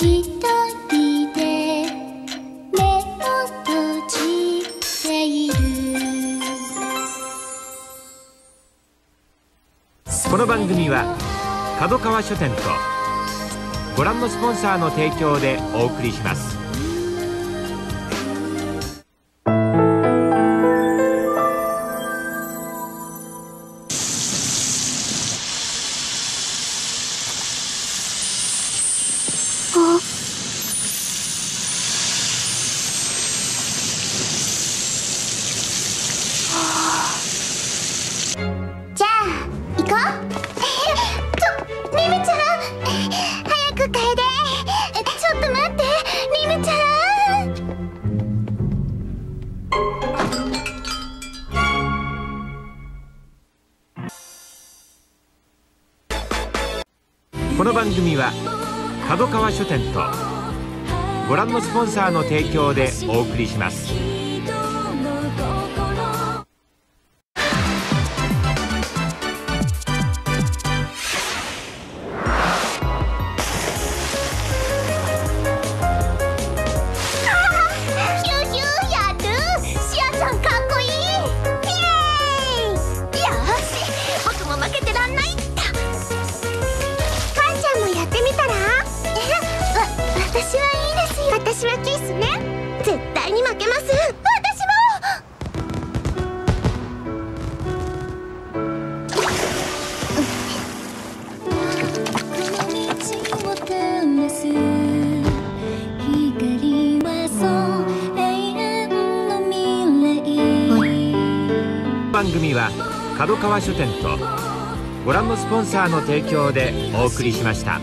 この番組は角川書店とご覧のスポンサーの提供でお送りします。この番組は角川書店とご覧のスポンサーの提供でお送りします。私はキスね。絶対に負けます。私も。番組は角川書店とご覧のスポンサーの提供でお送りしました。